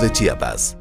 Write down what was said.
de Chiapas.